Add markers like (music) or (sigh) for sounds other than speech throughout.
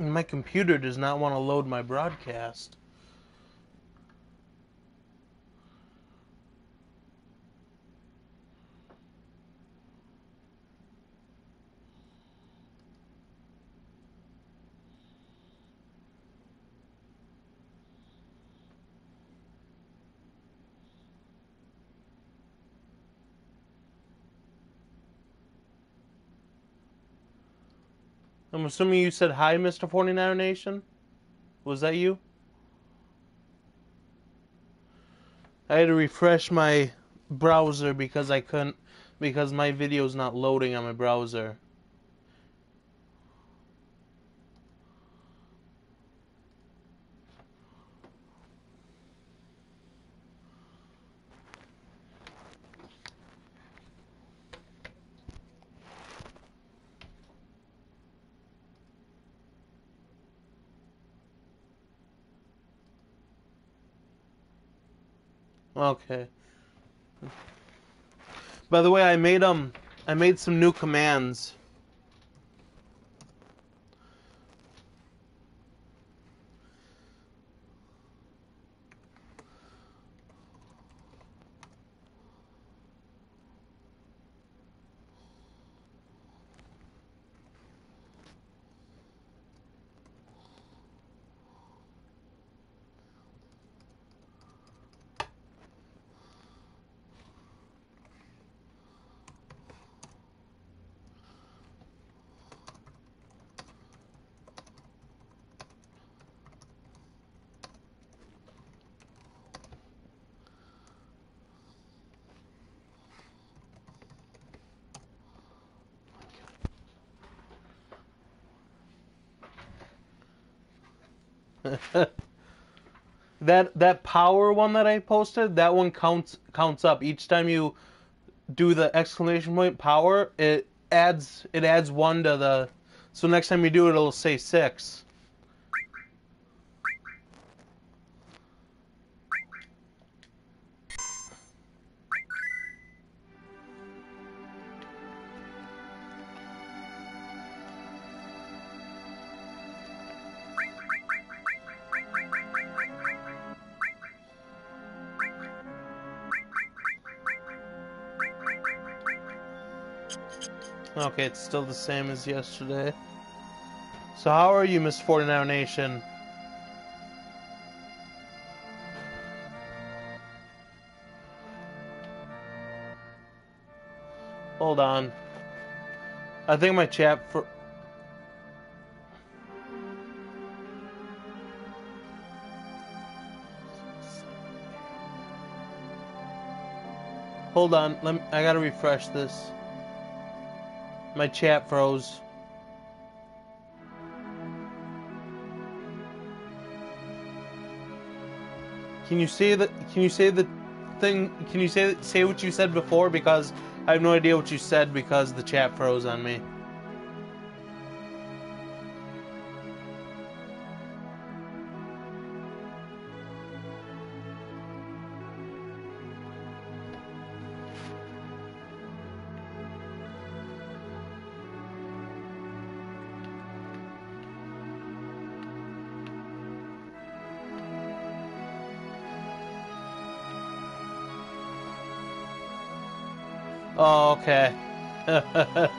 My computer does not want to load my broadcast. I'm assuming you said hi, Mr. 49er Nation? Was that you? I had to refresh my browser because I couldn't because my video's not loading on my browser. Okay. By the way, I made um I made some new commands. (laughs) that that power one that I posted, that one counts counts up each time you do the exclamation point power. It adds it adds one to the. So next time you do it, it'll say six. Okay, it's still the same as yesterday. So how are you, Miss 49 Nation? Hold on. I think my chat for Hold on, let me, I gotta refresh this. My chat froze. Can you say that? Can you say the thing? Can you say say what you said before? Because I have no idea what you said because the chat froze on me. Oh, okay. (laughs) okay.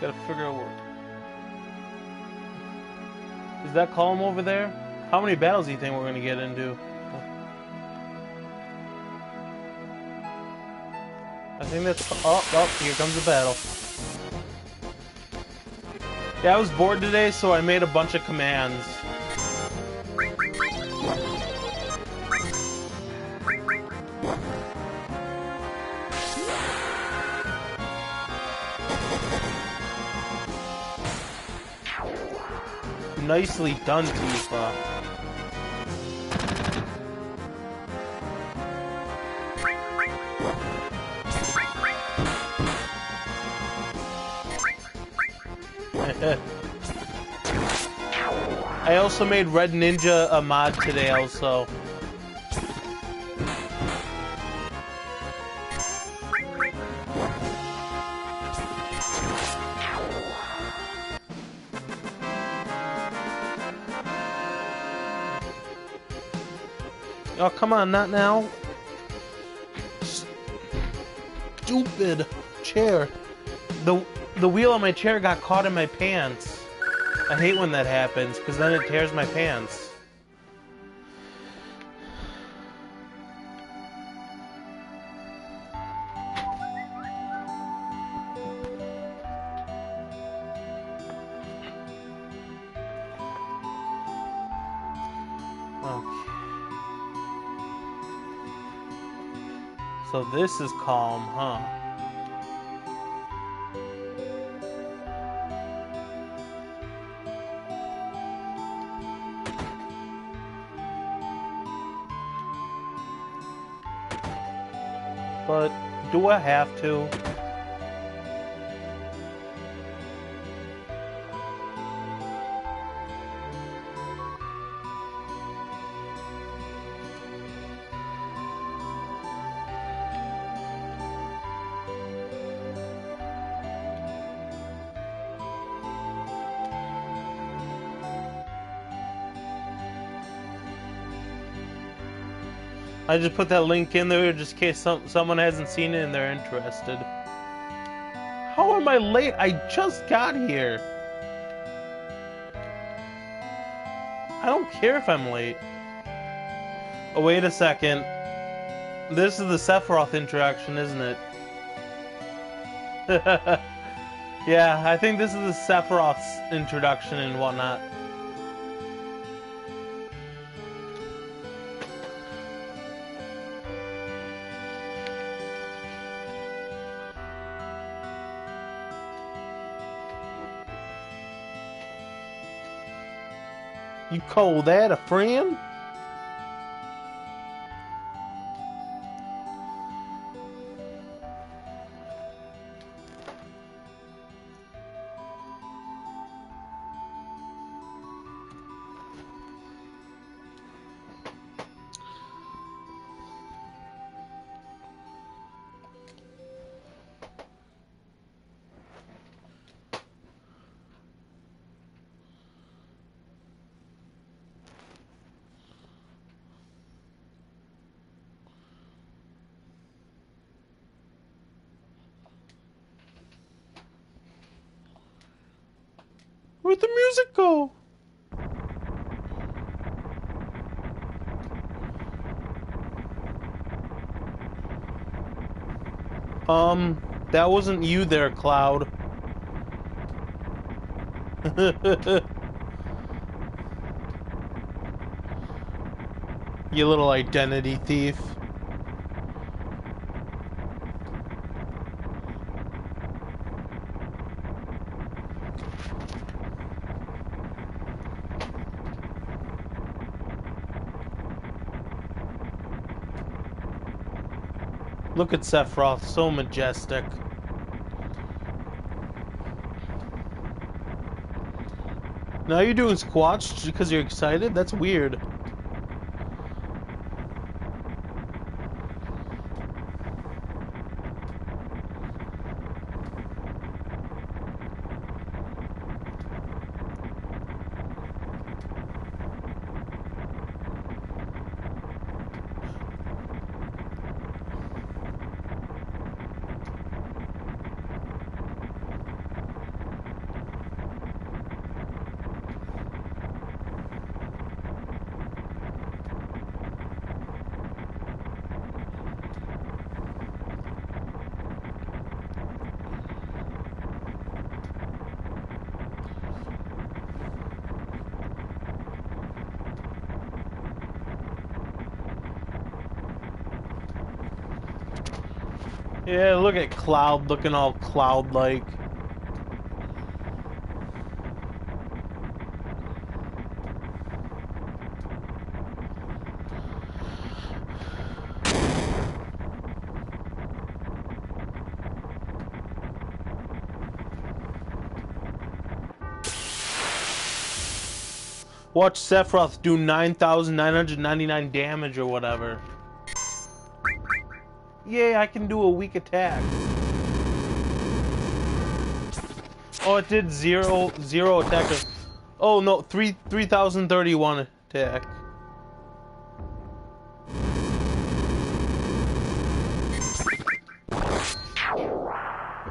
Gotta figure out what... Is that column over there? How many battles do you think we're gonna get into? I think that's. Oh, oh, here comes the battle. Yeah, I was bored today, so I made a bunch of commands. Nicely done, Tifa. I also made Red Ninja a mod today also. Oh, come on, not now. Stupid chair. The the wheel on my chair got caught in my pants. I hate when that happens, because then it tears my pants. Okay. So this is Kalm, huh? But do I have to? I just put that link in there just in case some, someone hasn't seen it and they're interested. How am I late? I just got here. I don't care if I'm late. Oh, wait a second. This is the Sephiroth introduction, isn't it? (laughs) yeah, I think this is the Sephiroth's introduction and whatnot. You call that a friend? Where'd the music go? Um, that wasn't you there, Cloud. (laughs) you little identity thief. Look at Sephiroth, so majestic. Now you're doing squats because you're excited? That's weird. Yeah, look at Cloud looking all cloud-like. Watch Sephiroth do 9,999 damage or whatever. Yay, I can do a weak attack. Oh, it did zero, zero attack. Oh no, three, 3,031 attack.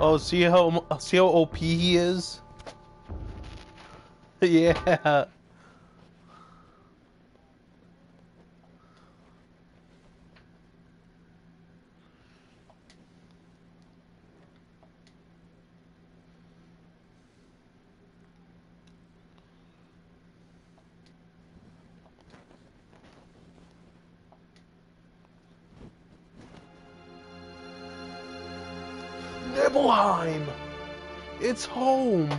Oh, see how, see how OP he is? (laughs) yeah. Nibelheim! It's home!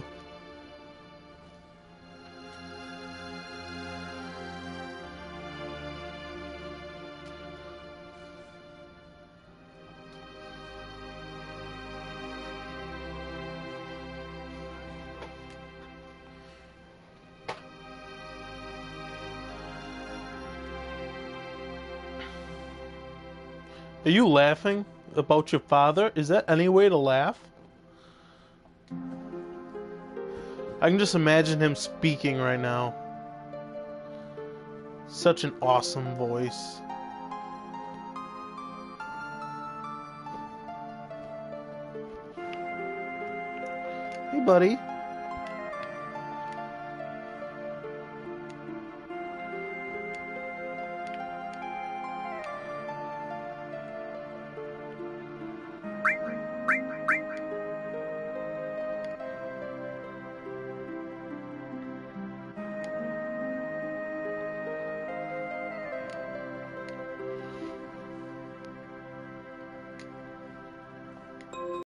Are you laughing about your father? Is that any way to laugh? I can just imagine him speaking right now. Such an awesome voice. Hey, buddy.